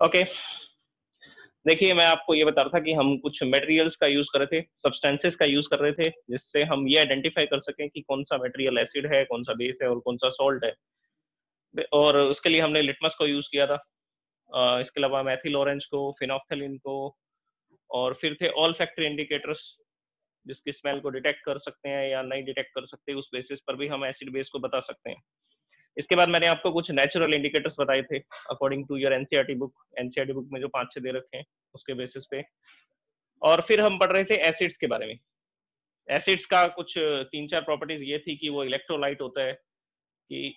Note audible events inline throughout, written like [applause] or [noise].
Okay देखिए, मैं आपको ये बता रहा था कि हम कुछ मटेरियल्स का यूज़ कर रहे थे सब्सटेंसेस का यूज़ कर रहे थे, जिससे हम ये आइडेंटिफाई कर सकें कि कौन सा मटेरियल एसिड है, कौन सा बेस है और कौन सा सॉल्ट है। और उसके लिए हमने लिटमस को यूज़ किया था। इसके अलावा मैथिल ऑरेंज को फिनोफ्थलिन को और फिर थे ऑल फैक्ट्री इंडिकेटर्स जिसकी स्मेल को डिटेक्ट कर सकते हैं या नहीं डिटेक्ट कर सकते, उस बेसिस पर भी हम एसिड बेस को बता सकते हैं। इसके बाद मैंने आपको कुछ नेचुरल इंडिकेटर्स बताए थे according to your NCERT book NCERT book में जो पाँच छह दे रखे हैं, उसके बेसिस पे। और फिर हम पढ़ रहे थे एसिड्स के बारे में। एसिड्स का कुछ, तीन चार प्रॉपर्टीज़ ये थी कि वो इलेक्ट्रोलाइट होता है, कि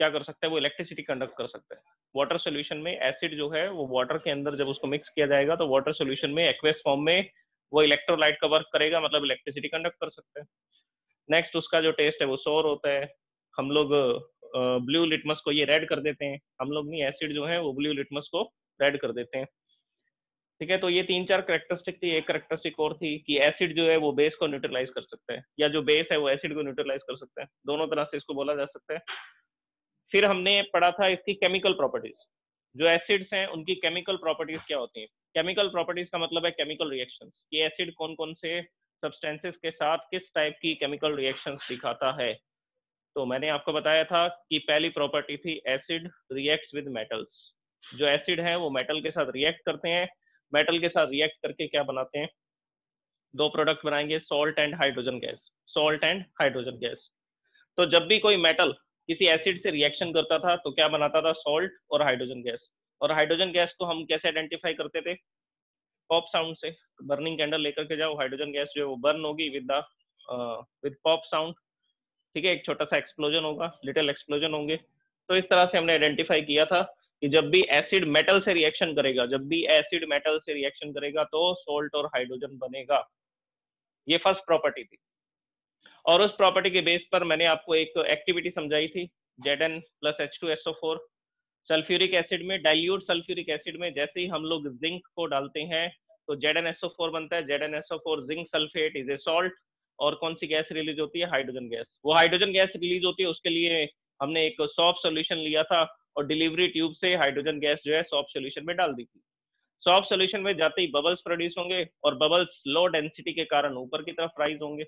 क्या कर सकता है, वो इलेक्ट्रिसिटी कंडक्ट कर सकता है। वाटर सोल्यूशन में एसिड जो है, वो वाटर के अंदर जब उसको मिक्स किया जाएगा तो वाटर सोल्यूशन में एक्वेस फॉर्म में वो इलेक्ट्रोलाइट का वर्क करेगा मतलब इलेक्ट्रिसिटी कंडक्ट कर सकता है। नेक्स्ट उसका जो टेस्ट है, वो सोर होता है। हम लोग ब्लू लिटमस को ये रेड कर देते हैं। हम लोग नहीं एसिड जो है, वो ब्लू लिटमस को रेड कर देते हैं। ठीक है तो ये तीन चार करेक्टरिस्टिक थी। एक करेक्टरिस्टिक और थी कि एसिड जो है, वो बेस को न्यूट्रलाइज कर सकता है। या जो बेस है, वो एसिड को न्यूट्रलाइज कर सकता है। दोनों तरह से इसको बोला जा सकता है। फिर हमने पढ़ा था इसकी केमिकल प्रॉपर्टीज़ जो एसिड्स हैं, उनकी केमिकल प्रॉपर्टीज़ क्या होती हैं? केमिकल प्रॉपर्टीज़ का मतलब है केमिकल रिएक्शंस कि एसिड कौन कौन से सब्सटेंसेस के साथ किस टाइप की केमिकल रिएक्शंस दिखाता है? तो मैंने आपको बताया था कि पहली प्रॉपर्टी थी एसिड रिएक्ट्स विद मेटल्स जो एसिड है, वो मेटल के साथ रिएक्ट करते हैं। मेटल के साथ रिएक्ट करके क्या बनाते हैं? दो प्रोडक्ट बनाएँगे salt and hydrogen gas salt and hydrogen gas तो जब भी कोई मेटल किसी एसिड से रिएक्शन करता था तो क्या बनाता था? सॉल्ट और हाइड्रोजन गैस और हाइड्रोजन गैस को हम कैसे आइडेंटिफाई करते थे? पॉप साउंड से. बर्निंग कैंडल लेकर के जाओ हाइड्रोजन गैस जो है वो बर्न होगी with the with pop sound ठीक है, एक छोटा सा एक्सप्लोजन होगा लिटिल एक्सप्लोजन होंगे। तो इस तरह से हमने आइडेंटिफाई किया था कि जब भी एसिड मेटल से रिएक्शन करेगा, जब भी एसिड मेटल से रिएक्शन करेगा तो सोल्ट और हाइड्रोजन बनेगा। ये फ़र्स्ट प्रॉपर्टी थी। और उस प्रॉपर्टी के बेस पर मैंने आपको एक एक्टिविटी समझाई थी Z N plus H two SO four sulphuric acid में डाइल्यूट सल्फ्यूरिक एसिड में, जैसे ही हम लोग जिंक को डालते हैं तो जेड एन एसओ फोर बनता है। Z N SO four zinc sulphate is a salt और कौन सी गैस रिलीज़ होती है? Hydrogen gas. वो हाइड्रोजन गैस रिलीज़ होती है, उसके लिए हमने एक सॉफ्ट सोल्यूशन लिया था और डिलीवरी ट्यूब से हाइड्रोजन गैस जो है सॉफ्ट सोल्यूशन में डाल दी थी। सॉफ्ट सोल्यूशन में जाते ही बबल्स प्रोड्यूस होंगे और बबल्स लो डेंसिटी के कारण ऊपर की तरफ़ राइज होंगे।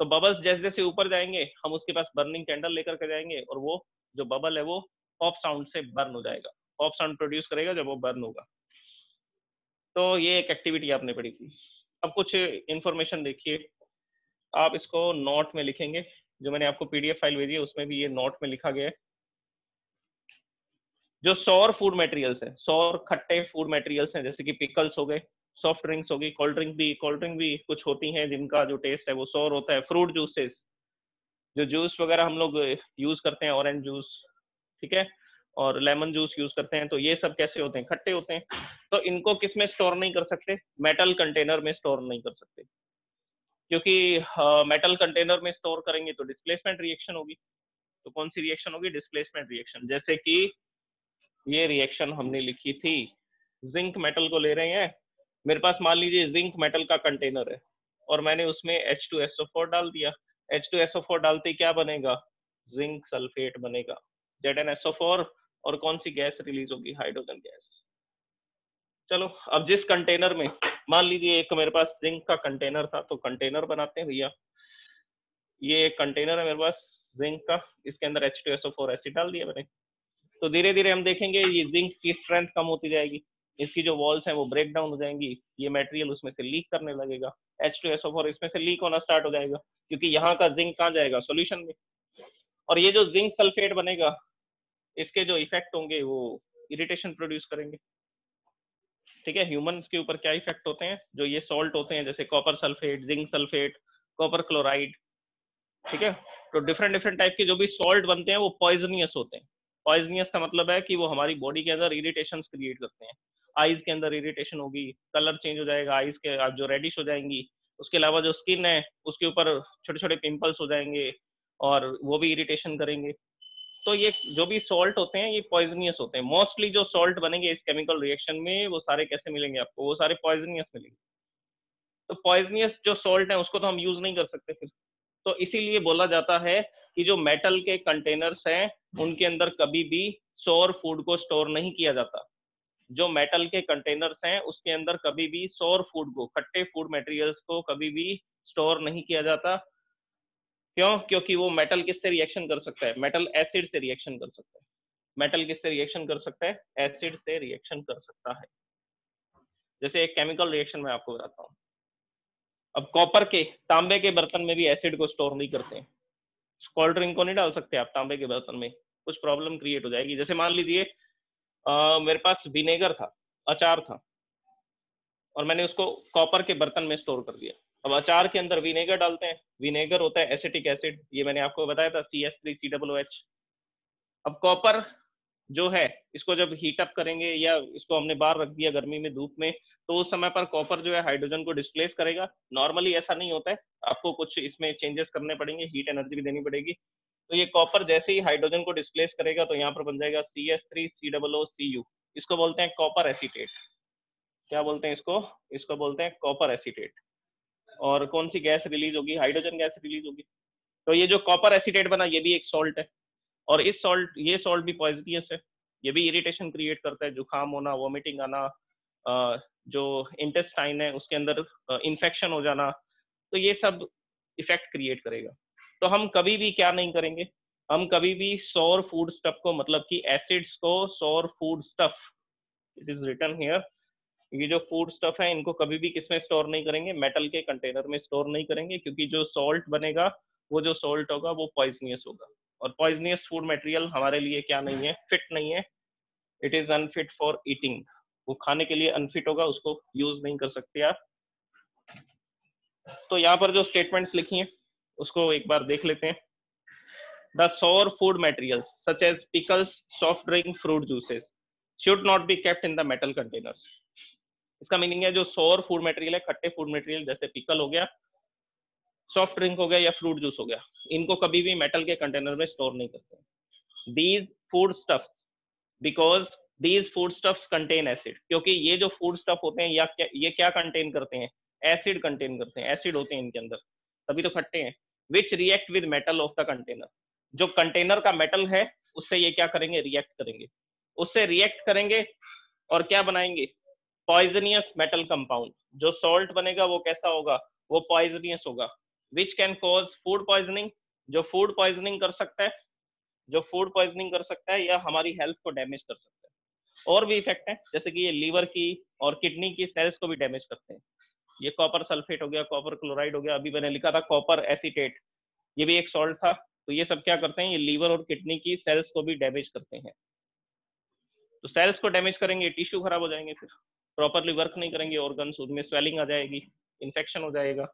तो बबल्स जैसे जैसे ऊपर जाएँगे, हम उसके पास बर्निंग कैंडल लेकर के जाएँगे और वो जो बबल है वो पॉप साउंड से बर्न हो जाएगा। पॉप साउंड प्रोड्यूस करेगा जब वो बर्न होगा। तो ये एक एक्टिविटी आपने पढ़ी थी। अब कुछ इंफॉर्मेशन देखिए। आप इसको नोट में लिखेंगे, जो मैंने आपको पीडीएफ फ़ाइल भेजी है, उसमें भी ये नोट में लिखा गया है। जो सौर फ़ूड मटेरियल्स है, सौर खट्टे फ़ूड मटेरियल्स हैं, जैसे कि पिकल्स हो गए सॉफ्ट ड्रिंक्स होगी कोल्ड ड्रिंक भी कोल्ड ड्रिंक भी कुछ होती हैं, जिनका जो टेस्ट है वो सौर होता है। फ्रूट जूसेस जो जूस वगैरह हम लोग यूज़ करते हैं ऑरेंज जूस ठीक है? और लेमन जूस यूज़ करते हैं तो ये सब कैसे होते हैं? खट्टे होते हैं। तो इनको किसमें स्टोर नहीं कर सकते? मेटल कंटेनर में स्टोर नहीं कर सकते। क्योंकि मेटल कंटेनर में स्टोर करेंगे तो डिस्प्लेसमेंट रिएक्शन होगी। तो कौन सी रिएक्शन होगी? डिस्प्लेसमेंट रिएक्शन जैसे कि ये रिएक्शन हमने लिखी थी जिंक मेटल को ले रहे हैं। मेरे पास मान लीजिए जिंक मेटल का कंटेनर है, और मैंने उसमें एच टू एसओ फोर डाल दिया। एच टू एसओ फोर डालते क्या बनेगा? जिंक सल्फेट बनेगा। जेड एन एसओ फोर और कौन सी गैस रिलीज़ होगी? हाइड्रोजन गैस चलो, अब जिस कंटेनर में मान लीजिए एक मेरे पास जिंक का कंटेनर था तो कंटेनर बनाते हैं भैया। ये एक कंटेनर है मेरे पास, जिंक का, इसके अंदर H two SO four acid डाल दिया मैंने। तो धीरे धीरे हम देखेंगे ये जिंक की स्ट्रेंथ कम होती जाएगी। इसकी जो वॉल्स हैं वो ब्रेक डाउन हो जाएँगी, ये मटेरियल उसमें से लीक करने लगेगा। एच टू एसओ फोर इसमें से लीक होना स्टार्ट हो जाएगा, क्योंकि यहाँ का जिंक कहाँ जाएगा? सोल्यूशन में। और ये जो जिंक सल्फेट बनेगा, इसके जो इफ़ेक्ट होंगे वो इरिटेशन प्रोड्यूस करेंगे। ठीक है ह्यूमंस के ऊपर क्या इफ़ेक्ट होते हैं? जो ये सॉल्ट होते हैं, जैसे copper sulphate zinc sulphate copper chloride ठीक है? तो डिफरेंट डिफरेंट टाइप के जो भी सॉल्ट बनते हैं, वो पॉइजनियस होते हैं। पॉइजनियस का मतलब है कि वो हमारी बॉडी के अंदर इरिटेशन क्रिएट करते हैं। आईज के अंदर इरिटेशन होगी कलर चेंज हो जाएगा आईज के जो रेडिश हो जाएँगी, उसके अलावा जो स्किन है, उसके ऊपर छोटे छोटे पिंपल्स हो जाएँगे और वो भी इरिटेशन करेंगे। तो ये जो भी सॉल्ट होते हैं, ये पॉइजनियस होते हैं। मोस्टली जो सॉल्ट बनेंगे इस केमिकल रिएक्शन में, वो सारे कैसे मिलेंगे आपको? वो सारे पॉइजनियस मिलेंगे। तो पॉइजनियस जो सॉल्ट है, उसको तो हम यूज़ नहीं कर सकते फिर। तो इसीलिए बोला जाता है कि जो मेटल के कंटेनर्स हैं, उनके अंदर कभी भी सौर फ़ूड को स्टोर नहीं किया जाता। जो मेटल के कंटेनर्स हैं, उसके अंदर कभी भी सौर फ़ूड को, खट्टे फ़ूड मटेरियल्स को कभी भी स्टोर नहीं किया जाता। क्यों? क्योंकि वो मेटल किससे रिएक्शन कर सकता है? मेटल एसिड से रिएक्शन कर सकता है। मेटल किससे रिएक्शन कर सकता है? एसिड से रिएक्शन कर सकता है। जैसे एक केमिकल रिएक्शन में आपको बताता हूँ। अब कॉपर के, तांबे के बर्तन में भी एसिड को स्टोर नहीं करते कोल्ड ड्रिंक को नहीं डाल सकते आप तांबे के बर्तन में। कुछ प्रॉब्लम क्रिएट हो जाएगी। जैसे मान लीजिए मेरे पास विनेगर था, अचार था, और मैंने उसको कॉपर के बर्तन में स्टोर कर दिया। अब अचार के अंदर विनेगर डालते हैं। विनेगर होता है एसिटिक एसिड, ये मैंने आपको बताया था C S three C double H अब कॉपर जो है, इसको जब हीट अप करेंगे या इसको हमने बाहर रख दिया गर्मी में, धूप में तो उस समय पर कॉपर जो है हाइड्रोजन को डिस्प्लेस करेगा। नॉर्मली ऐसा नहीं होता है, आपको कुछ इसमें चेंजेस करने पड़ेंगे हीट एनर्जी भी देनी पड़ेगी। तो ये कॉपर जैसे ही हाइड्रोजन को डिस्प्लेस करेगा तो यहाँ पर बन जाएगा C S three C double O C U इसको बोलते हैं कॉपर एसिटेट क्या बोलते हैं इसको? इसको बोलते हैं कॉपर एसिटेट और कौन सी गैस रिलीज़ होगी? हाइड्रोजन गैस रिलीज़ होगी। तो ये जो कॉपर एसिटेट बना, ये भी एक सॉल्ट है। और इस सॉल्ट ये सॉल्ट भी पॉइजनियस है। ये भी इरिटेशन क्रिएट करता है, जुकाम होना वॉमिटिंग आना जो इंटेस्टाइन है, उसके अंदर इन्फेक्शन हो जाना तो ये सब इफ़ेक्ट क्रिएट करेगा। तो हम कभी भी क्या नहीं करेंगे? हम कभी भी सौर फ़ूड स्टफ़ को मतलब कि एसिड्स को sour food stuff it is written here ये जो फ़ूड स्टफ़ है, इनको कभी भी किसमें स्टोर नहीं करेंगे मेटल के कंटेनर में स्टोर नहीं करेंगे, क्योंकि जो सॉल्ट बनेगा, वो जो सॉल्ट होगा, वो पॉइजनियस होगा। और पॉइजनियस फ़ूड मटेरियल हमारे लिए क्या नहीं है? फिट नहीं है। It is unfit for eating वो खाने के लिए अनफिट होगा, उसको यूज़ नहीं कर सकते आप। तो यहाँ पर जो स्टेटमेंट्स लिखी हैं, उसको एक बार देख लेते हैं। The sour food materials such as pickles soft drink fruit juices should not be kept in the metal containers इसका मीनिंग है जो सौर फ़ूड मटेरियल है, खट्टे फ़ूड मटेरियल जैसे पिकल हो गया सॉफ्ट ड्रिंक हो गया या फ्रूट जूस हो गया, इनको कभी भी मेटल के कंटेनर में स्टोर नहीं करते these food stuff because these food stuffs contain acid क्योंकि ये जो फ़ूड स्टफ़ होते हैं या क्या, ये क्या कंटेन करते हैं? एसिड कंटेन करते हैं एसिड होते हैं इनके अंदर, तभी तो खट्टे हैं। Which react with metal of the container जो कंटेनर का मेटल है, उससे ये क्या करेंगे? रिएक्ट करेंगे। उससे रिएक्ट करेंगे और क्या बनाएँगे? पॉइजनियस मेटल कंपाउंड जो सॉल्ट बनेगा, वो कैसा होगा? वो पॉइजनियस होगा। Which can cause food poisoning जो फ़ूड पॉइजनिंग कर सकता है, जो फ़ूड पॉइजनिंग कर सकता है, या हमारी हेल्थ को डैमेज कर सकता है। और भी इफ़ेक्ट है, जैसे कि ये लीवर की और किडनी की सेल्स को भी डैमेज करते हैं। ये कॉपर सल्फेट हो गया कॉपर क्लोराइड हो गया, अभी मैंने लिखा था कॉपर एसिटेट ये भी एक सॉल्ट था तो ये सब क्या करते हैं? ये लीवर और किडनी की सेल्स को भी डैमेज करते हैं। तो सेल्स को डैमेज करेंगे टिश्यू खराब हो जाएँगे फिर। प्रॉपरली वर्क नहीं करेंगे ऑर्गन्स उनमें स्वेलिंग आ जाएगी इन्फेक्शन हो जाएगा।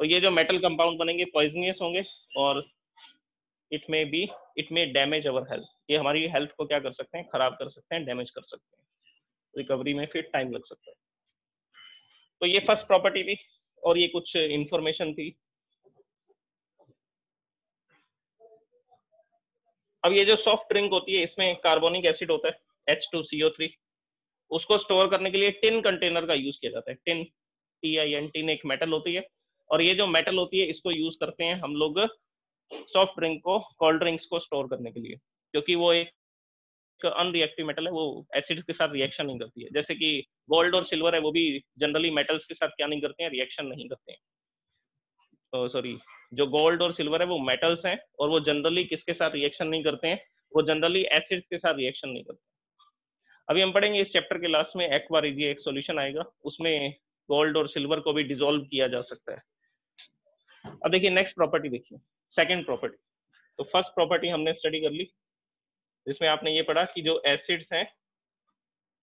तो ये जो मेटल कंपाउंड बनेंगे पॉइजनियस होंगे और it may be it may damage our health ये हमारी हेल्थ को क्या कर सकते हैं? खराब कर सकते हैं डैमेज कर सकते हैं। रिकवरी में फिर टाइम लग सकता है। तो ये फ़र्स्ट प्रॉपर्टी थी और ये कुछ इंफॉर्मेशन थी। अब ये जो सॉफ्ट ड्रिंक होती है, इसमें कार्बोनिक एसिड होता है H2CO3 उसको स्टोर करने के लिए टिन कंटेनर का यूज़ किया जाता है। Tin T I N tin एक मेटल होती है। और ये जो मेटल होती है, इसको यूज़ करते हैं हम लोग सॉफ्ट ड्रिंक को कोल्ड ड्रिंक्स को स्टोर करने के लिए। क्योंकि वो एक अनरिएक्टिव मेटल है, वो एसिड के साथ रिएक्शन नहीं करती है। जैसे कि गोल्ड और सिल्वर है, वो भी जनरली मेटल्स के साथ क्या नहीं करते हैं रिएक्शन नहीं करते हैं। तो सॉरी जो गोल्ड और सिल्वर है, वो मेटल्स हैं, और वो जनरली किसके साथ रिएक्शन नहीं करते हैं? वो जनरली एसिड्स के साथ रिएक्शन नहीं करते अभी हम पढ़ेंगे इस चैप्टर के लास्ट में एक्वा रीजिए एक सॉल्यूशन आएगा, उसमें गोल्ड और सिल्वर को भी डिजोल्व किया जा सकता है। अब देखिए नेक्स्ट प्रॉपर्टी देखिए सेकंड प्रॉपर्टी तो फ़र्स्ट प्रॉपर्टी हमने स्टडी कर ली, जिसमें आपने ये पढ़ा कि जो एसिड्स हैं,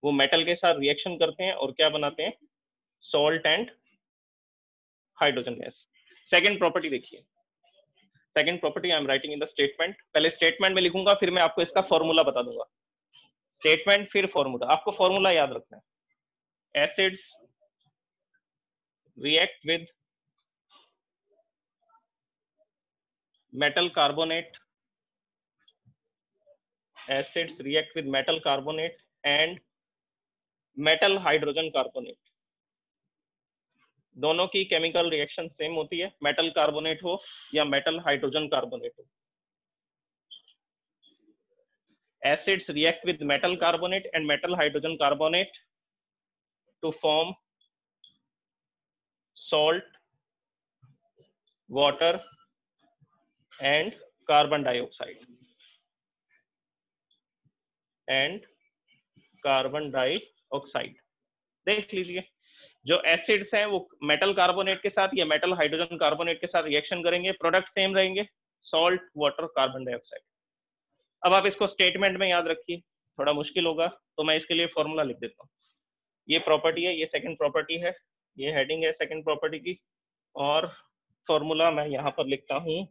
वो मेटल के साथ रिएक्शन करते हैं और क्या बनाते हैं? Salt and hydrogen gas second property देखिए। Second property I am writing in the statement पहले स्टेटमेंट में लिखूँगा, फिर मैं आपको इसका फॉर्मूला बता दूँगा। स्टेटमेंट फिर फॉर्मूला आपको फॉर्मूला याद रखना है. Acids react with metal carbonate. Acids react with metal carbonate and metal hydrogen carbonate. दोनों की केमिकल रिएक्शन सेम होती है. मेटल कार्बोनेट हो या मेटल हाइड्रोजन कार्बोनेट हो. Acids react with metal carbonate and metal hydrogen carbonate to form salt, water and carbon dioxide and carbon dioxide देख लीजिए जो एसिड्स हैं वो मेटल कार्बोनेट के साथ या मेटल हाइड्रोजन कार्बोनेट के साथ रिएक्शन करेंगे प्रोडक्ट सेम रहेंगे सॉल्ट वाटर कार्बन डाइऑक्साइड अब आप इसको स्टेटमेंट में याद रखिए, थोड़ा मुश्किल होगा तो मैं इसके लिए फॉर्मूला लिख देता हूँ। ये प्रॉपर्टी है, ये सेकंड प्रॉपर्टी है, ये हेडिंग है सेकंड प्रॉपर्टी की, और फॉर्मूला मैं यहाँ पर लिखता हूँ।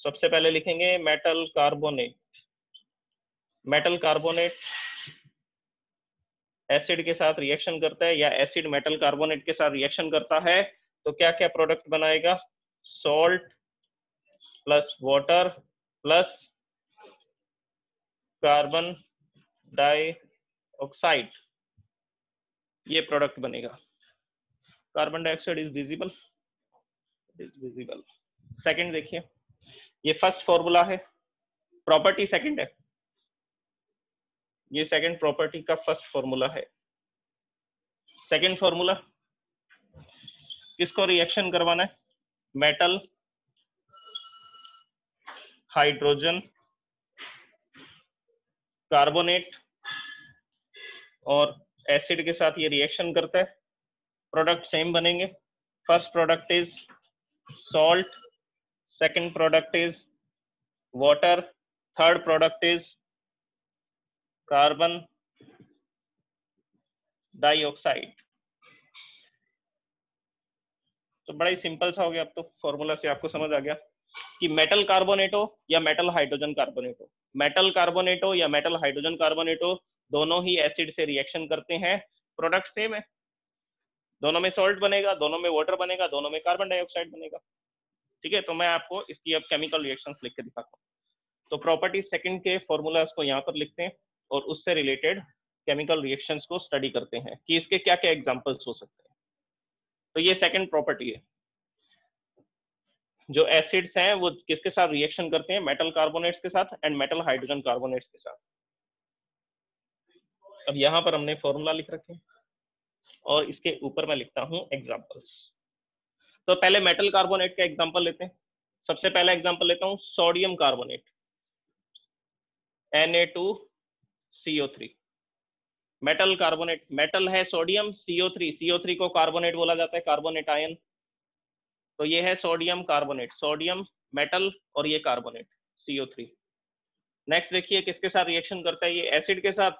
सबसे पहले लिखेंगे metal carbonate metal carbonate acid के साथ रिएक्शन करता है या एसिड मेटल कार्बोनेट के साथ रिएक्शन करता है तो क्या क्या प्रोडक्ट बनाएगा? Salt plus water plus carbon dioxide, ये प्रोडक्ट बनेगा। Carbon dioxide is visible is visible second देखिए, ये फ़र्स्ट फॉर्मूला है। प्रॉपर्टी सेकंड है। ये सेकंड प्रॉपर्टी का फ़र्स्ट फॉर्मूला है। सेकंड फॉर्मूला किसको रिएक्शन करवाना है? मेटल हाइड्रोजन कार्बोनेट और एसिड के साथ ये रिएक्शन करता है। प्रोडक्ट सेम बनेंगे। First product is salt second product is water third product is carbon dioxide तो बड़ा ही सिंपल सा हो गया अब तो। फॉर्मूला से आपको समझ आ गया। कि मेटल कार्बोनेटो या मेटल हाइड्रोजन कार्बोनेटो मेटल कार्बोनेटो या मेटल हाइड्रोजन कार्बोनेटो दोनों ही एसिड से रिएक्शन करते हैं। प्रोडक्ट सेम है। दोनों में सॉल्ट बनेगा, दोनों में वाटर बनेगा, दोनों में कार्बन डाइऑक्साइड बनेगा। ठीक है तो मैं आपको इसकी अब केमिकल रिएक्शंस लिख के दिखाता हूँ। तो प्रॉपर्टी सेकंड के फॉर्मूलाज को यहाँ पर लिखते हैं और उससे रिलेटेड केमिकल रिएक्शंस को स्टडी करते हैं कि इसके क्या क्या एग्जाम्पल्स हो सकते हैं। तो ये सेकंड प्रॉपर्टी है। जो एसिड्स हैं, वो किसके साथ रिएक्शन करते हैं? मेटल कार्बोनेट्स के साथ एंड मेटल हाइड्रोजन कार्बोनेट्स के साथ. अब यहाँ पर हमने फॉर्मूला लिख रखे और इसके ऊपर मैं लिखता हूँ एग्जांपल्स तो पहले मेटल कार्बोनेट का एग्जांपल लेते हैं. सबसे पहला एग्जांपल लेता हूँ sodium carbonate Na2CO3 metal carbonate metal है सोडियम CO3 CO3 को कार्बोनेट बोला जाता है कार्बोनेट आयन तो ये है सोडियम कार्बोनेट, सोडियम, मेटल और ये कार्बोनेट सीओ थ्री नेक्स्ट देखिए किसके साथ रिएक्शन करता है ये? एसिड के साथ।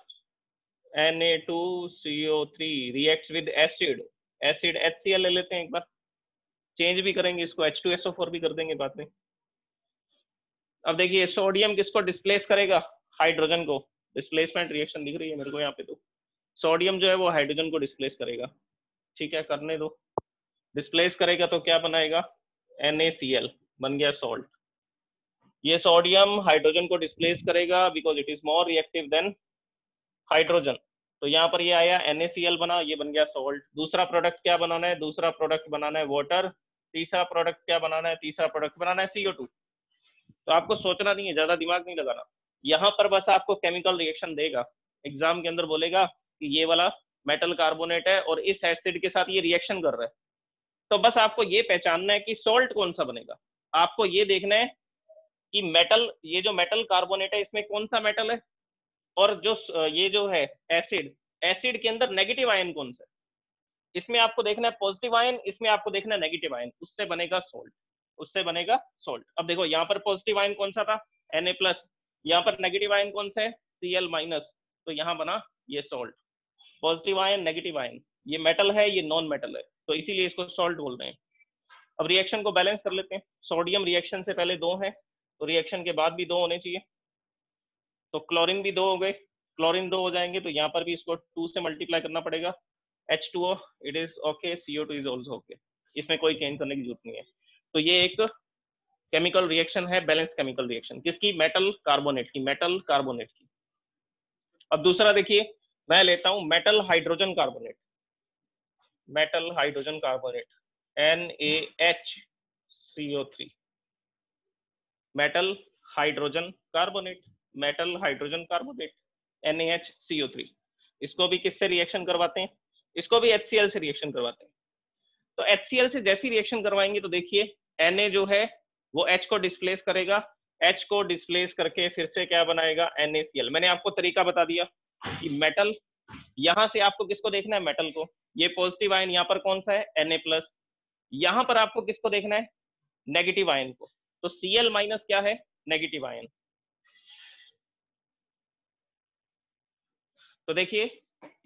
Na2CO3 reacts with acid acid H HCl ले लेते हैं एक बार। चेंज भी करेंगे इसको H2SO4 भी कर देंगे बाद में। अब देखिए सोडियम किसको डिस्प्लेस करेगा? हाइड्रोजन को। डिस्प्लेसमेंट रिएक्शन दिख रही है मेरे को यहाँ पे तो। सोडियम जो है वो हाइड्रोजन को डिस्प्लेस करेगा। ठीक है, करने दो। डिस्प्लेस करेगा तो क्या बनाएगा? NaCl बन गया सॉल्ट ये सोडियम हाइड्रोजन को डिस्प्लेस करेगा because it is more reactive than hydrogen तो यहाँ पर ये आया NaCl बना, ये बन गया सॉल्ट दूसरा प्रोडक्ट क्या बनाना है? दूसरा प्रोडक्ट बनाना है वाटर तीसरा प्रोडक्ट क्या बनाना है? तीसरा प्रोडक्ट बनाना है CO2 तो आपको सोचना नहीं है, ज़्यादा दिमाग नहीं लगाना। यहाँ पर बस आपको केमिकल रिएक्शन देगा। एग्ज़ाम के अंदर बोलेगा कि ये वाला मेटल कार्बोनेट है और इस एसिड के साथ ये रिएक्शन कर रहा है। तो बस आपको ये पहचानना है कि सॉल्ट कौन सा बनेगा। आपको ये देखना है कि मेटल ये जो मेटल कार्बोनेट है, इसमें कौन सा मेटल है? और जो ये जो है एसिड एसिड के अंदर नेगेटिव आयन कौन सा इसमें आपको देखना है पॉजिटिव आयन इसमें आपको देखना है नेगेटिव आयन उससे बनेगा सोल्ट उससे बनेगा सोल्ट अब देखो, यहाँ पर पॉजिटिव आयन कौन सा था? एन ए प्लस यहाँ पर नेगेटिव आयन कौन सा है? सी एल माइनस तो यहाँ बना ये salt positive ion negative ion ये मेटल है, ये नॉन मेटल है। तो इसीलिए इसको सॉल्ट बोल रहे हैं। अब रिएक्शन को बैलेंस कर लेते हैं। सोडियम रिएक्शन से पहले दो है तो रिएक्शन के बाद भी दो होने चाहिए। तो क्लोरीन भी दो हो गए। क्लोरीन दो हो जाएँगे तो यहाँ पर भी इसको टू से मल्टीप्लाई करना पड़ेगा। H two O it is okay CO two is also okay इसमें कोई चेंज करने की ज़रूरत नहीं है। तो ये एक केमिकल रिएक्शन है बैलेंस केमिकल रिएक्शन किसकी? मेटल कार्बोनेट की मेटल कार्बोनेट की। अब दूसरा देखिए, मैं लेता हूँ metal hydrogen carbonate A H CO three metal hydrogen carbonate metal hydrogen carbonate NaHCO3 इसको भी किससे रिएक्शन करवाते हैं? इसको भी HCl से रिएक्शन करवाते हैं। तो HCl से जैसी रिएक्शन करवाएँगे तो देखिए Na जो है, वो H को डिस्प्लेस करेगा। H को डिस्प्लेस करके फिर से क्या बनाएगा? NaCl मैंने आपको तरीका बता दिया कि मेटल यहाँ से आपको किसको देखना है? मेटल को। ये पॉजिटिव आयन यहाँ पर कौन सा है? Na प्लस यहाँ पर आपको किसको देखना है? नेगेटिव आयन को। तो Cl माइनस क्या है? नेगेटिव आयन तो देखिए,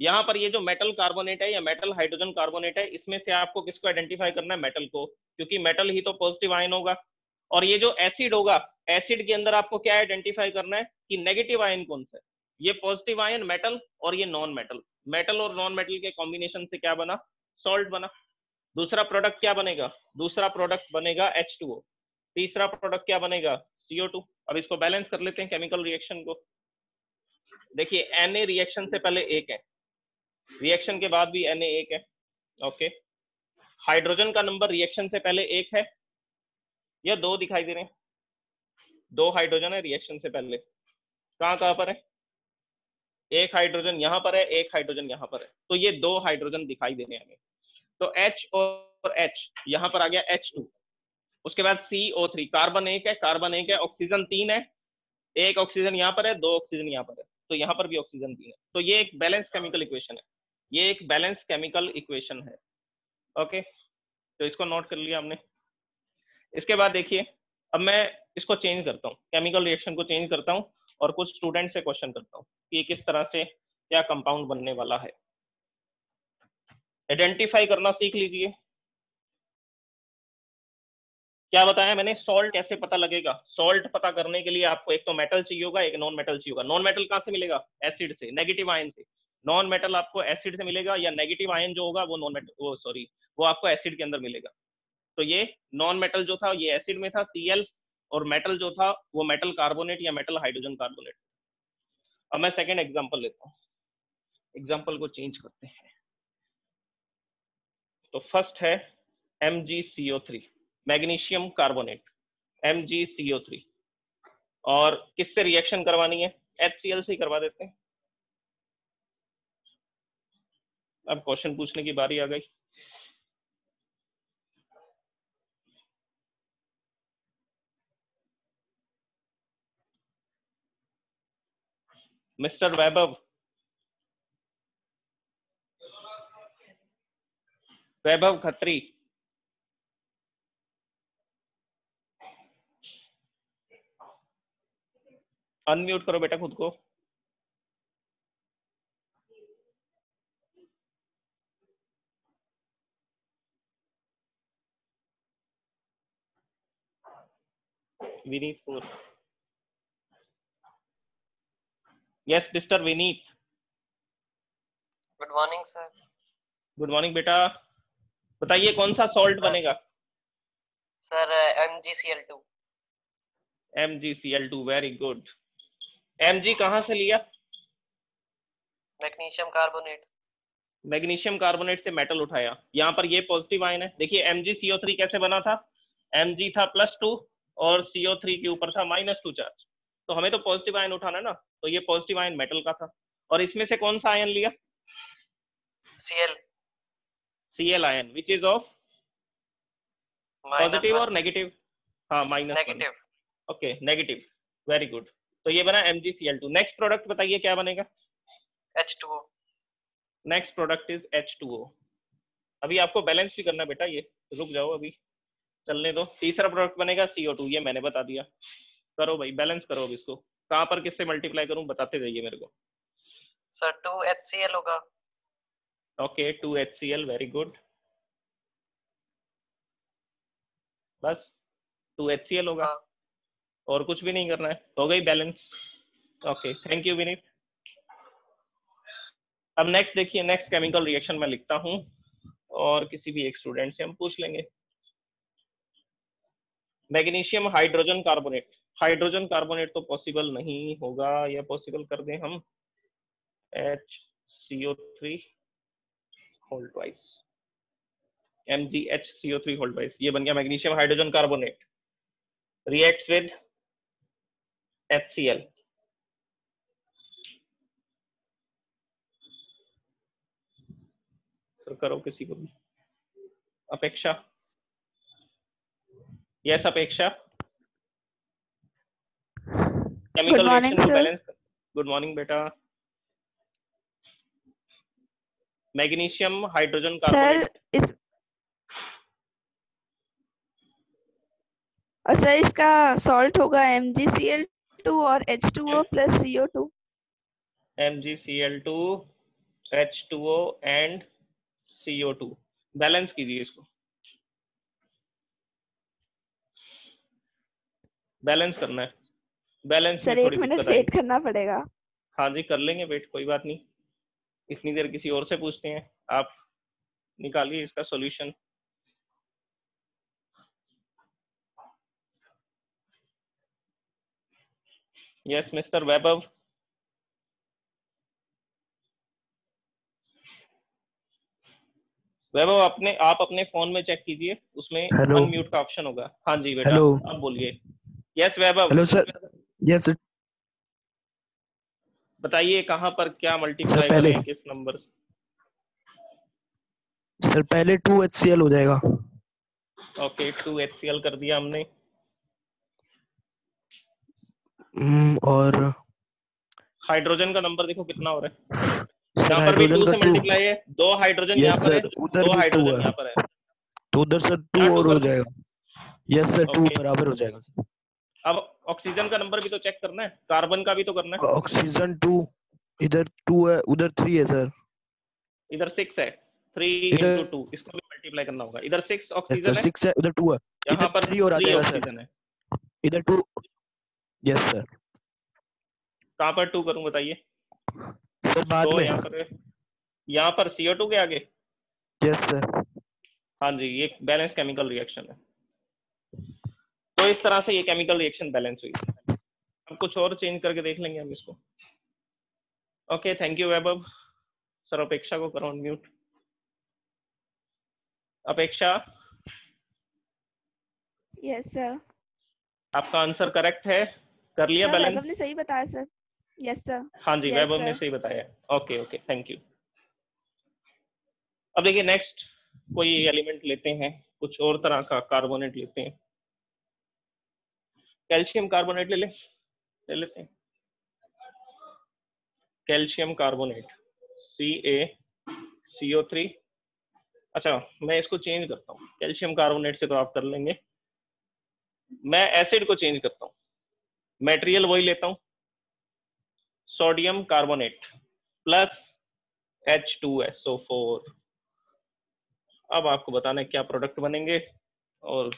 यहाँ पर ये जो मेटल कार्बोनेट है या मेटल हाइड्रोजन कार्बोनेट है, इसमें से आपको किसको आइडेंटिफाई करना है? मेटल को। क्योंकि मेटल ही तो पॉजिटिव आयन होगा। और ये जो एसिड होगा एसिड के अंदर आपको क्या आइडेंटिफाई करना है कि नेगेटिव आयन कौन सा है? ये पॉजिटिव आयन मेटल और ये नॉन मेटल मेटल और नॉन मेटल के कॉम्बिनेशन से क्या बना? सॉल्ट बना. दूसरा प्रोडक्ट क्या बनेगा? दूसरा प्रोडक्ट बनेगा एच तीसरा प्रोडक्ट क्या बनेगा? CO2 अब इसको बैलेंस कर लेते हैं केमिकल रिएक्शन को. देखिए, Na रिएक्शन से पहले एक है. रिएक्शन के बाद भी Na एक है. ओके हाइड्रोजन का नंबर रिएक्शन से पहले एक है. या दो दिखाई दे रहे हैं. दो हाइड्रोजन है रिएक्शन से पहले. कहाँ कहाँ पर है? एक हाइड्रोजन यहाँ पर है, एक हाइड्रोजन यहाँ पर है। तो ये दो हाइड्रोजन दिखाई दे रहे हैं हमें तो H और H, यहाँ पर आ गया H2 उसके बाद CO3 कार्बन एक है कार्बन एक है ऑक्सीजन तीन है। एक ऑक्सीजन यहाँ पर है, दो ऑक्सीजन यहाँ पर है। तो यहाँ पर भी ऑक्सीजन तीन है। तो ये एक बैलेंस केमिकल इक्वेशन है। ये एक बैलेंस केमिकल इक्वेशन है। ओके तो इसको नोट कर लिया हमने। इसके बाद देखिए, अब मैं इसको चेंज करता हूँ। केमिकल रिएक्शन को चेंज करता हूँ। और कुछ स्टूडेंट से क्वेश्चन करता हूँ कि किस तरह से क्या कंपाउंड बनने वाला है। आइडेंटिफाई करना सीख लीजिए। क्या बताया मैंने? सॉल्ट कैसे पता लगेगा? सॉल्ट पता करने के लिए आपको एक तो मेटल चाहिए होगा, एक नॉन मेटल चाहिए होगा। नॉन मेटल कहाँ से मिलेगा? एसिड से नेगेटिव आयन से। नॉन मेटल आपको एसिड से मिलेगा या नेगेटिव आयन जो होगा वो नॉन मेटल वो सॉरी वो आपको एसिड के अंदर मिलेगा। तो ये नॉन मेटल जो था, ये एसिड में था सी और मेटल जो था, वो मेटल कार्बोनेट या मेटल हाइड्रोजन कार्बोनेट अब मैं सेकेंड एग्ज़ाम्पल लेता हूँ। एग्ज़ाम्पल को चेंज करते हैं। तो फ़र्स्ट है एम मैग्नीशियम कार्बोनेट MgCO3 और किससे रिएक्शन करवानी है? HCl से ही करवा देते हैं। अब क्वेश्चन पूछने की बारी आ गई। मिस्टर वैभव। वैभव खत्री। अनम्यूट करो बेटा खुद को। Vineet four yes mister Vineet good morning sir good morning बेटा। बताइए कौन सा सॉल्ट बनेगा? Sir M G C L two M G C L two very good जी कहाँ से लिया? मैग्नीशियम कार्बोनेट मैग्नीशियम कार्बोनेट से मेटल उठाया। यहाँ पर ये पॉजिटिव आयन है। देखिए एम जी सीओ थ्री कैसे बना था? एम था प्लस टू और सीओ थ्री के ऊपर था माइनस टू चार्ज तो हमें तो पॉजिटिव आयन उठाना ना तो ये पॉजिटिव आयन मेटल का था। और इसमें से कौन सा आयन लिया? CL CL ion which is of positive और नेगेटिव हाँ minus negative okay negative very good तो ये बना एम नेक्स्ट प्रोडक्ट बताइए क्या बनेगा? H2O next product is H2O अभी आपको बैलेंस भी करना बेटा ये। रुक जाओ अभी। चलने दो। तीसरा प्रोडक्ट बनेगा CO2 ये मैंने बता दिया। करो भाई बैलेंस करो अब इसको। कहाँ पर किससे मल्टीप्लाई करूँ बताते जाइए मेरे को। सर 2HCl होगा। ओके 2HCl वेरी गुड बस 2HCl होगा। हाँ। और कुछ भी नहीं करना है। हो गई balance okay thank you Vineet अब नेक्स्ट देखिए नेक्स्ट केमिकल रिएक्शन में लिखता हूँ। और किसी भी एक स्टूडेंट से हम पूछ लेंगे। Magnesium hydrogen carbonate hydrogen carbonate तो पॉसिबल नहीं होगा या पॉसिबल कर दें हम H CO three whole twice M G H CO three whole twice ये बन गया magnesium hydrogen carbonate. React with H C L sir करो किसी को भी। Apeksha? Yes Apeksha. Chemical reaction को बैलेंस गुड मॉर्निंग बेटा मैग्नीशियम हाइड्रोजन सर कार्बोनेट इस और सर इसका सॉल्ट होगा MgCl2 और H2O plus CO2 MgCl2 H2O and CO2 balance कीजिए इसको। बैलेंस करना है। बैलेंस सर एक मिनट वेट करना पड़ेगा। हाँ जी कर लेंगे वेट कोई बात नहीं। इतनी देर किसी और से पूछते हैं। आप निकालिए इसका solution yes mister Vaibhav Vaibhav अपने आप अपने फ़ोन में चेक कीजिए। उसमें अनम्यूट का ऑप्शन होगा। हाँ जी बेटा आप बोलिए। Yes Vaibhav hello sir yes sir बताइए कहाँ पर क्या मल्टीप्लाई पहले- किस नंबर से? सर पहले टू एच सी एल हो जाएगा। ओके टू एच कर दिया हमने। हम्म, और हाइड्रोजन का नंबर देखो कितना हो रहा है। यहाँ पर भी टू से मल्टीप्लाई है दो हाइड्रोजन यहाँ पर है उधर भी टू है। यहाँ पर है। तो उधर सर टू और हो जाएगा। यस सर टू बराबर हो जाएगा सर अब ऑक्सीजन का नंबर भी तो चेक करना है कार्बन का भी तो करना है। ऑक्सीजन टू इधर टू है उधर थ्री है सर। इधर सिक्स है थ्री इधर- इंटू टू इसको भी मल्टीप्लाई करना होगा। इधर सिक्स ऑक्सीजन है सिक्स है उधर टू है। यहाँ पर three और आ जाएगा सर। इधर टू यस सर कहाँ पर टू करूँ बताइए? सर बाद में। यहाँ पर यहाँ पर सीओ टू के आगे? यस सर हाँ जी ये बैलेंस केमिकल रिएक्शन है। तो इस तरह से ये केमिकल रिएक्शन बैलेंस हुई। अब कुछ और चेंज करके देख लेंगे हम इसको। Okay thank you Vaibhav. Sir Apeksha को करो म्यूट अपेक्षा? यस सर आपका आंसर करेक्ट है। कर लिया बैलेंस वैभव ने सही बताया सर यस सर हाँ जी Yes, वैभव ने सही बताया। ओके ओके थैंक यू अब देखिए नेक्स्ट कोई एलिमेंट लेते हैं। कुछ और तरह का कार्बोनेट लेते हैं। कैल्शियम कार्बोनेट ले ले ले लेते हैं। Calcium carbonate C A C O three अच्छा मैं इसको चेंज करता हूँ। कैल्शियम कार्बोनेट से तो आप कर लेंगे। मैं एसिड को चेंज करता हूँ। मटेरियल वही लेता हूँ। Sodium carbonate plus H two S O four अब आपको बताना है क्या प्रोडक्ट बनेंगे और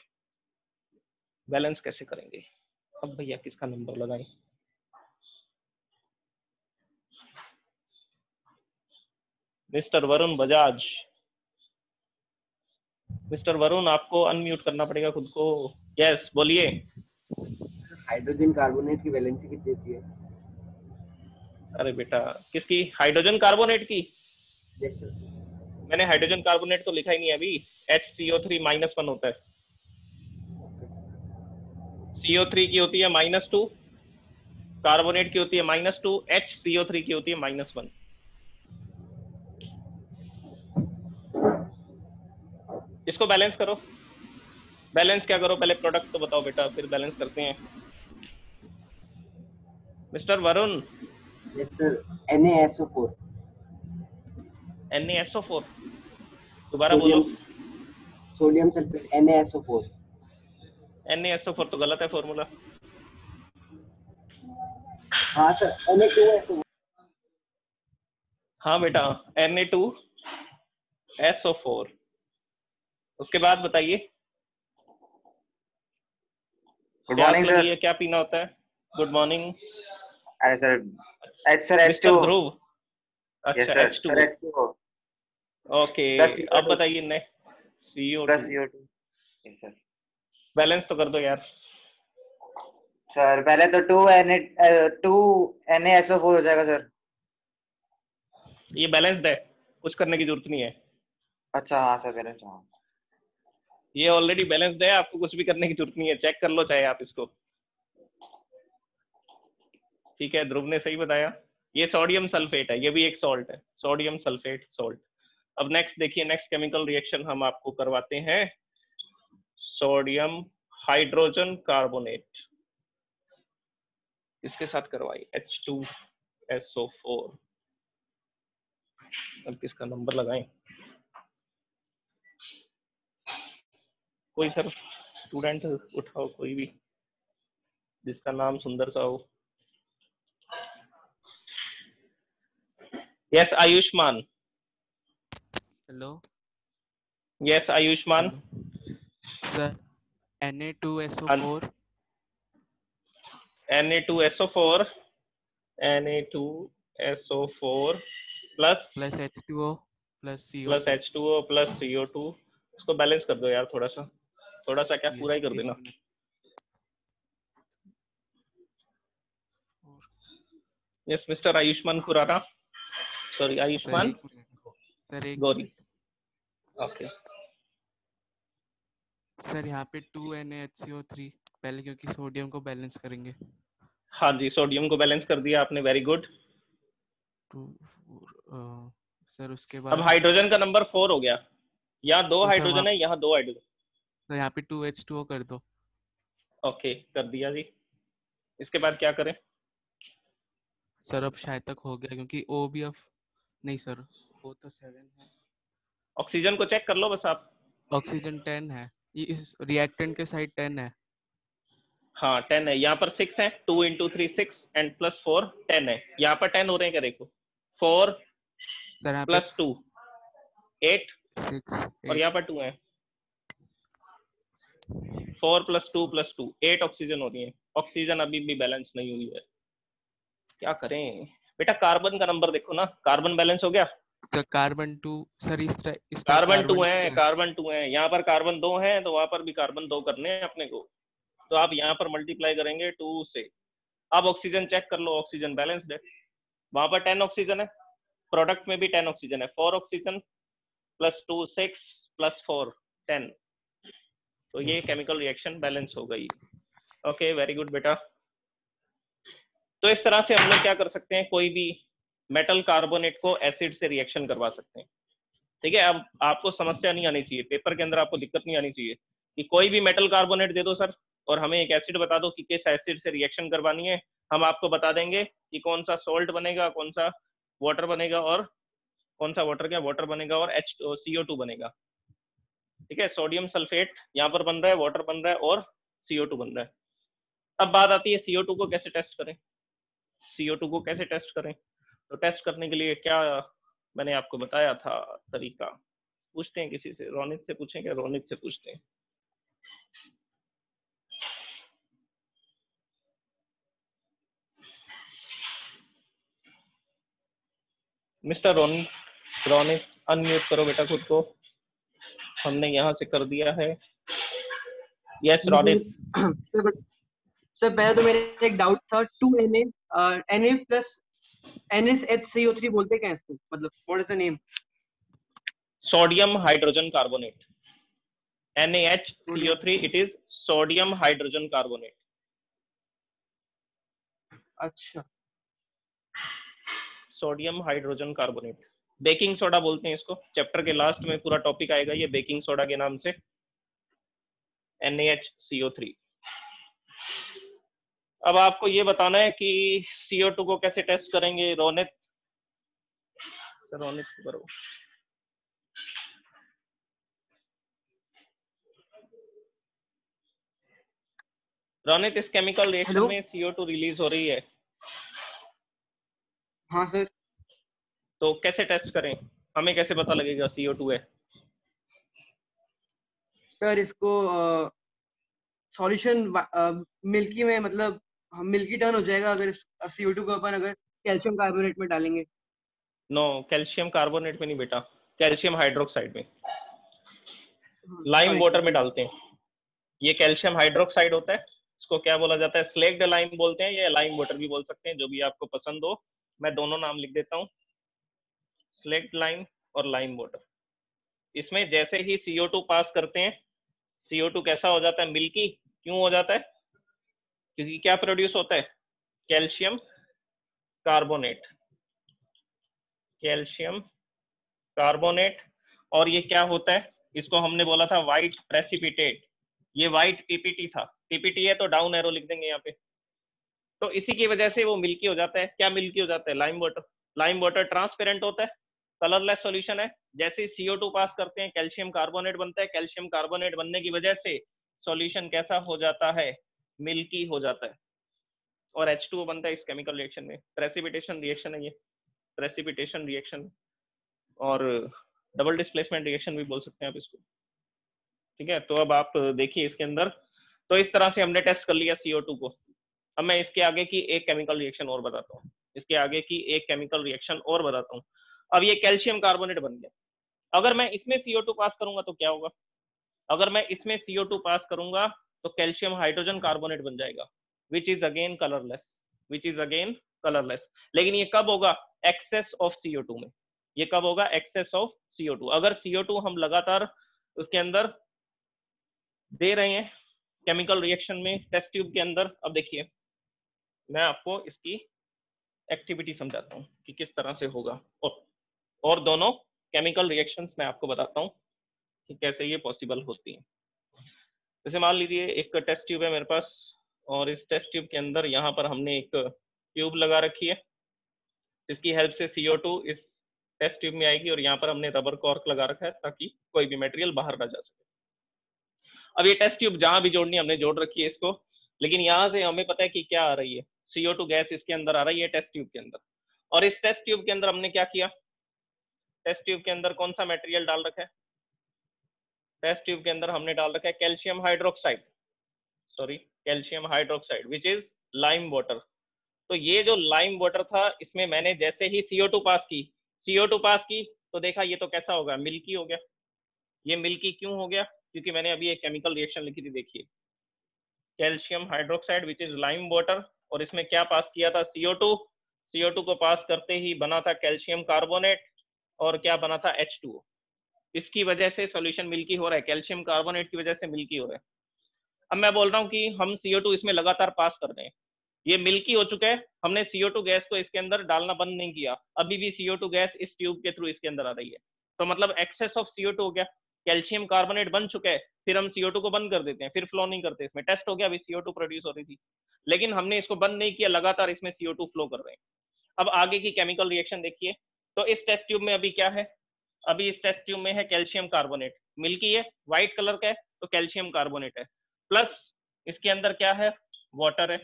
बैलेंस कैसे करेंगे। अब भैया किसका नंबर लगाए? मिस्टर वरुण बजाज। मिस्टर वरुण आपको अनम्यूट करना पड़ेगा खुद को। यस बोलिए। हाइड्रोजन कार्बोनेट की वैलेंसी कितनी होती है? अरे बेटा किसकी? हाइड्रोजन कार्बोनेट की? सर मैंने हाइड्रोजन कार्बोनेट तो लिखा ही नहीं अभी। H C O three minus one होता है। सीओ थ्री की होती है माइनस टू कार्बोनेट की होती है minus two H CO three की होती है माइनस वन इसको बैलेंस करो। बैलेंस क्या करो? पहले प्रोडक्ट तो बताओ बेटा फिर बैलेंस करते हैं। Mister Varun yes sir NaSO4 NaSO4 दोबारा बोलो। Sodium sodium sulphate NaSO4 NaSO4 तो गलत है फॉर्मूला हाँ सर Na2SO4 हाँ बेटा Na2SO4 उसके बाद बताइए। गुड मॉर्निंग सर क्या पीना होता है? गुड मॉर्निंग अरे sir H sir H two Dhruv अच्छा H two H two okay अब बताइए ने CO plus CO two sir balance तो कर दो यार। सर पहले तो two N two N S O four हो जाएगा सर। ये बैलेंस्ड है कुछ करने की ज़रूरत नहीं है। अच्छा हाँ सर पहले हाँ। ये ऑलरेडी बैलेंस्ड है आपको कुछ भी करने की ज़रूरत नहीं है चेक कर लो चाहे आप इसको। ठीक है ध्रुव ने सही बताया। ये सोडियम सल्फेट है ये भी एक सॉल्ट है। सोडियम सल्फेट सॉल्ट अब नेक्स्ट देखिए नेक्स्ट केमिकल रिएक्शन हम आपको करवाते हैं। Sodium hydrogen carbonate. इसके साथ करवाई H2SO4 अब किसका नंबर लगाएँ? कोई सर स्टूडेंट उठाओ कोई भी जिसका नाम सुंदर सा हो। Yes Ayushman hello yes Ayushman sir Na2SO4 Na2SO4 Na2SO4 plus plus H2O plus CO plus H2O plus CO2 इसको बैलेंस कर दो यार थोड़ा सा थोड़ा सा क्या पूरा ही कर देना। Yes mister Ayushman Khurana sorry Ayushman sir एक गौरी ओके सर यहाँ पे 2NaHCO3 पहले क्योंकि सोडियम को बैलेंस करेंगे। हाँ जी सोडियम को बैलेंस कर दिया आपने very good two four sir उसके बाद अब हाइड्रोजन का नंबर फोर हो गया। यहाँ दो तो हाइड्रोजन है यहाँ दो हाइड्रोजन सर यहाँ पे 2H2O कर दो। ओके कर दिया जी। इसके बाद क्या करें? सर अब शायद तक हो गया क्योंकि O भी अब नहीं सर वो तो सेवन है। ऑक्सीजन को चेक कर लो बस आप। ऑक्सीजन टेन है। इस रिएक्टेंट के साइड टेन है। हाँ टेन है। यहाँ पर सिक्स है two into three six and plus four ten है। यहाँ पर टेन हो रहे हैं क्या देखो? Four sir plus two eight six और यहाँ पर टू है। Four plus two plus two eight oxygen हो रही है। ऑक्सीजन अभी भी बैलेंस नहीं हुई है। क्या करें? बेटा कार्बन का नंबर देखो ना। कार्बन बैलेंस हो गया? कार्बन टू सर इस तरह इस कार्बन टू है कार्बन टू है। यहाँ पर कार्बन दो है तो वहाँ पर भी कार्बन दो करने हैं अपने को। तो आप यहाँ पर मल्टीप्लाई करेंगे टू से। अब ऑक्सीजन चेक कर लो ऑक्सीजन बैलेंस्ड है वहाँ पर टेन ऑक्सीजन है। प्रोडक्ट में भी टेन ऑक्सीजन है। Four oxygen plus two six plus four ten तो ये केमिकल रिएक्शन बैलेंस हो गई। ओके वेरी गुड बेटा। तो इस तरह से हम लोग क्या कर सकते हैं? कोई भी मेटल कार्बोनेट को एसिड से रिएक्शन करवा सकते हैं। ठीक है, अब आपको समस्या नहीं आनी चाहिए। पेपर के अंदर आपको दिक्कत नहीं आनी चाहिए कि कोई भी मेटल कार्बोनेट दे दो सर और हमें एक एसिड बता दो कि किस एसिड से रिएक्शन करवानी है। हम आपको बता देंगे कि कौन सा सोल्ट बनेगा, कौन सा वाटर बनेगा और कौन सा वाटर क्या वाटर बनेगा और एच सीओ टू बनेगा। ठीक है सोडियम सल्फेट यहाँ पर बन रहा है वाटर बन रहा है और सीओ टू बन रहा है। अब बात आती है सीओ टू को कैसे टेस्ट करें? सीओ टू को कैसे टेस्ट करें? तो टेस्ट करने के लिए क्या मैंने आपको बताया था तरीका? पूछते हैं किसी से। रोनित से पूछें क्या रोनित से पूछते हैं। मिस्टर रोनित रोनित, अनम्यूट करो बेटा खुद को। हमने यहाँ से कर दिया है। यस रोनित। [coughs] सर पहले तो मेरे एक डाउट था। Two N A N A plus N S H C O three बोलते क्या इसको? मतलब what is the name sodium hydrogen carbonate. NaHCO3 it is sodium hydrogen carbonate. अच्छा। Sodium hydrogen carbonate baking soda बोलते हैं इसको। Chapter के last में पूरा टॉपिक आएगा ये बेकिंग सोडा के नाम से। NaHCO3 अब आपको ये बताना है कि CO2 को कैसे टेस्ट करेंगे रोनित? रोनित करो। रोनित इस केमिकल रिएक्शन Hello? में CO2 रिलीज़ हो रही है। हाँ सर। तो कैसे टेस्ट करें? हमें कैसे पता लगेगा CO2 है? सर इसको सॉल्यूशन मिल्की में मतलब मिल्की टर्न हो जाएगा अगर सी ओ टू को अपन अगर कैल्शियम कार्बोनेट में डालेंगे। नो कैल्शियम कार्बोनेट में नहीं बेटा। कैल्शियम हाइड्रोक्साइड में। लाइम वाटर में डालते हैं। ये कैल्शियम हाइड्रोक्साइड होता है इसको क्या बोला जाता है? स्लेक्ड लाइम बोलते हैं या लाइम वाटर भी बोल सकते हैं जो भी आपको पसंद हो। मैं दोनों नाम लिख देता हूँ। स्लेक्ड लाइम और लाइम वाटर इसमें जैसे ही CO2 पास करते हैं CO2 कैसा हो जाता है? मिल्की क्यों हो जाता है? क्योंकि क्या प्रोड्यूस होता है? कैल्शियम कार्बोनेट कैल्शियम कार्बोनेट और ये क्या होता है? इसको हमने बोला था व्हाइट प्रेसिपिटेट ये व्हाइट पीपीटी था। पीपीटी है तो डाउन एरो लिख देंगे यहाँ पे। तो इसी की वजह से वो मिल्की हो जाता है। क्या मिल्की हो जाता है? Lime water lime water transparent होता है। कलरलेस सॉल्यूशन है। जैसे CO2 पास करते हैं कैल्शियम कार्बोनेट बनता है। कैल्शियम कार्बोनेट बनने की वजह से सॉल्यूशन कैसा हो जाता है? मिल्की हो जाता है। और एच टू बनता है इस केमिकल रिएक्शन में। प्रेसिपिटेशन रिएक्शन है ये। प्रेसिपिटेशन रिएक्शन और डबल डिस्प्लेसमेंट रिएक्शन भी बोल सकते हैं आप इसको। ठीक है? तो अब आप देखिए इसके अंदर। तो इस तरह से हमने टेस्ट कर लिया CO2 को। अब मैं इसके आगे की एक केमिकल रिएक्शन और बताता हूँ। इसके आगे की एक केमिकल रिएक्शन और बताता हूँ। अब ये कैल्शियम कार्बोनेट बन गया। अगर मैं इसमें CO2 पास करूँगा तो क्या होगा? अगर मैं इसमें CO2 पास करूँगा तो कैल्शियम हाइड्रोजन कार्बोनेट बन जाएगा which is again colourless which is again colourless लेकिन ये कब होगा? एक्सेस ऑफ़ CO2 में। ये कब होगा? एक्सेस ऑफ़ CO2 अगर CO2 हम लगातार उसके अंदर दे रहे हैं केमिकल रिएक्शन में टेस्ट ट्यूब के अंदर, अब देखिए, मैं आपको इसकी एक्टिविटी समझाता हूँ कि किस तरह से होगा। और और दोनों केमिकल रिएक्शंस मैं आपको बताता हूँ कि कैसे ये पॉसिबल होती हैं। जैसे मान लीजिए एक टेस्ट ट्यूब है मेरे पास, और इस टेस्ट ट्यूब के अंदर यहाँ पर हमने एक ट्यूब लगा रखी है, जिसकी हेल्प से CO2 इस टेस्ट ट्यूब में आएगी, और यहाँ पर हमने रबर कॉर्क लगा रखा है ताकि कोई भी मटेरियल बाहर ना जा सके। अब ये टेस्ट ट्यूब जहाँ भी जोड़नी हमने जोड़ रखी है इसको, लेकिन यहाँ से हमें पता है कि क्या आ रही है। CO2 गैस इसके अंदर आ रही है टेस्ट ट्यूब के अंदर। और इस टेस्ट ट्यूब के अंदर हमने क्या किया? टेस्ट ट्यूब के अंदर कौन सा मटेरियल डाल रखा है? टेस्ट ट्यूब के अंदर हमने डाल रखा है calcium hydroxide sorry calcium hydroxide which is lime water तो ये जो लाइम वाटर था, इसमें मैंने जैसे ही CO2 पास की CO2 पास की तो देखा ये तो कैसा होगा मिल्की हो गया। ये मिल्की क्यों हो गया? क्योंकि मैंने अभी एक केमिकल रिएक्शन लिखी थी, देखिए। Calcium hydroxide which is lime water और इसमें क्या पास किया था? CO2 CO2 को पास करते ही बना था कैल्शियम कार्बोनेट और क्या बना था? H2O इसकी वजह से सॉल्यूशन मिल्की हो रहा है कैल्शियम कार्बोनेट की वजह से मिल्की हो रहा है। अब मैं बोल रहा हूँ कि हम CO2 इसमें लगातार पास कर रहे हैं। ये मिल्की हो चुका है, हमने CO2 गैस को इसके अंदर डालना बंद नहीं किया। अभी भी CO2 गैस इस ट्यूब के थ्रू इसके अंदर आ रही है। तो मतलब एक्सेस ऑफ़ CO2 हो गया। कैल्शियम कार्बोनेट बन चुका है, फिर हम CO2 को बंद कर देते हैं, फिर फ्लो नहीं करते इसमें। टेस्ट हो गया, अभी CO2 प्रोड्यूस हो रही थी। लेकिन हमने इसको बंद नहीं किया, लगातार इसमें CO2 फ्लो कर रहे हैं। अब आगे की केमिकल रिएक्शन देखिए। तो इस टेस्ट ट्यूब में अभी क्या है? अभी इस टेस्ट ट्यूब में है कैल्शियम कार्बोनेट मिल्की है व्हाइट कलर का है तो कैल्शियम कार्बोनेट है। प्लस इसके अंदर क्या है? वाटर है।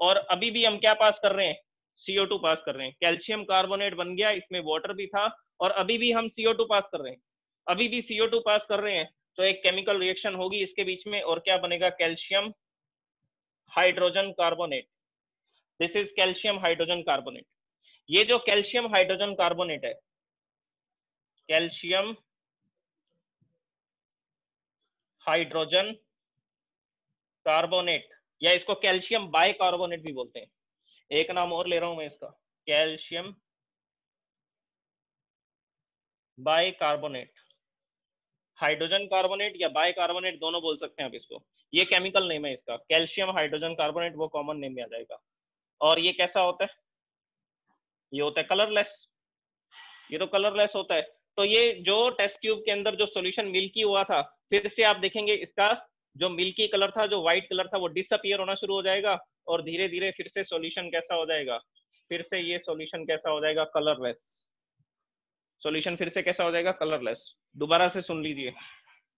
और अभी भी हम क्या पास कर रहे हैं? CO2 पास कर रहे हैं। कैल्शियम कार्बोनेट बन गया, इसमें वाटर भी था, और अभी भी हम CO2 पास कर रहे हैं। अभी भी CO2 पास कर रहे हैं तो एक केमिकल रिएक्शन होगी इसके बीच में, और क्या बनेगा? Calcium hydrogen carbonate this is calcium hydrogen carbonate ये जो कैल्शियम हाइड्रोजन कार्बोनेट है कैल्शियम, हाइड्रोजन, कार्बोनेट, या इसको कैल्शियम बाई कार्बोनेट भी बोलते हैं। एक नाम और ले रहा हूँ मैं इसका। Calcium bicarbonate hydrogen carbonate या बाई कार्बोनेट दोनों बोल सकते हैं आप इसको। ये केमिकल नेम है इसका। कैल्शियम हाइड्रोजन कार्बोनेट, वो कॉमन नेम में आ जाएगा। और ये कैसा होता है? ये होता है कलरलेस। ये तो कलरलेस होता है। तो ये जो टेस्ट ट्यूब के अंदर जो सॉल्यूशन मिल्की हुआ था, फिर से आप देखेंगे इसका जो मिल्की कलर था, जो व्हाइट कलर था, वो डिसअपियर होना शुरू हो जाएगा और धीरे धीरे फिर से सॉल्यूशन कैसा हो जाएगा? फिर से ये सॉल्यूशन कैसा हो जाएगा? कलरलेस सॉल्यूशन फिर से कैसा हो जाएगा? कलरलेस दोबारा से सुन लीजिए।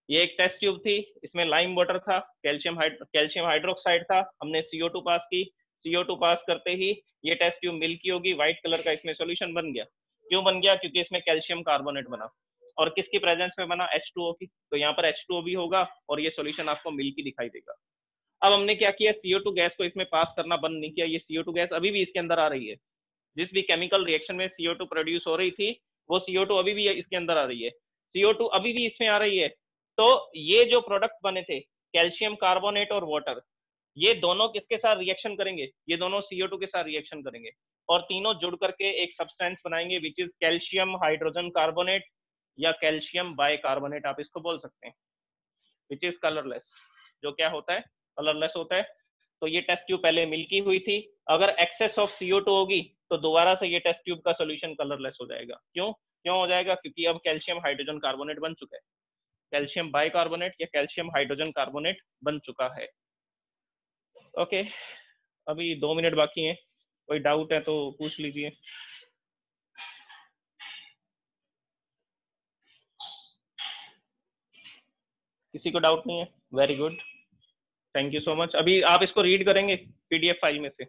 ये एक टेस्ट ट्यूब थी, इसमें लाइम वाटर था कैल्शियम कैल्शियम हाइड्रोक्साइड था, हमने CO2 पास की। CO2 पास करते ही ये टेस्ट ट्यूब मिल्की होगी व्हाइट कलर का इसमें सोल्यूशन बन गया। क्यों बन गया? क्योंकि इसमें कैल्शियम कार्बोनेट बना। और किसकी प्रेजेंस में बना? H2O की। तो यहाँ पर H2O भी होगा और ये सोल्यूशन आपको मिल्की दिखाई देगा। अब हमने क्या किया? CO2 गैस को इसमें पास करना बंद नहीं किया। ये CO2 गैस अभी भी इसके अंदर आ रही है। जिस भी केमिकल रिएक्शन में CO2 प्रोड्यूस हो रही थी, वो CO2 अभी भी इसके अंदर आ रही है। CO2 अभी भी इसमें आ रही है। तो ये जो प्रोडक्ट बने थे कैल्शियम कार्बोनेट और वाटर ये दोनों किसके साथ रिएक्शन करेंगे? ये दोनों CO2 के साथ रिएक्शन करेंगे। और तीनों जुड़ करके एक सब्सटेंस बनाएँगे which is calcium hydrogen carbonate या कैल्शियम बाई कार्बोनेट आप इसको बोल सकते हैं। विच इज़ कलरलेस जो क्या होता है? कलरलेस होता है। तो ये टेस्ट ट्यूब पहले मिल्की हुई थी। अगर एक्सेस ऑफ़ CO2 होगी तो दोबारा से ये टेस्ट ट्यूब का सोल्यूशन कलरलेस हो जाएगा। क्यों? क्यों हो जाएगा? क्योंकि अब कैल्शियम हाइड्रोजन कार्बोनेट बन चुका है। कैल्शियम बाइकार्बोनेट या कैल्शियम हाइड्रोजन कार्बोनेट बन चुका है। ओके अभी दो मिनट बाकी हैं। कोई डाउट है तो पूछ लीजिए। किसी को डाउट नहीं है? Very good thank you so much अभी आप इसको रीड करेंगे पीडीएफ फ़ाइल में से।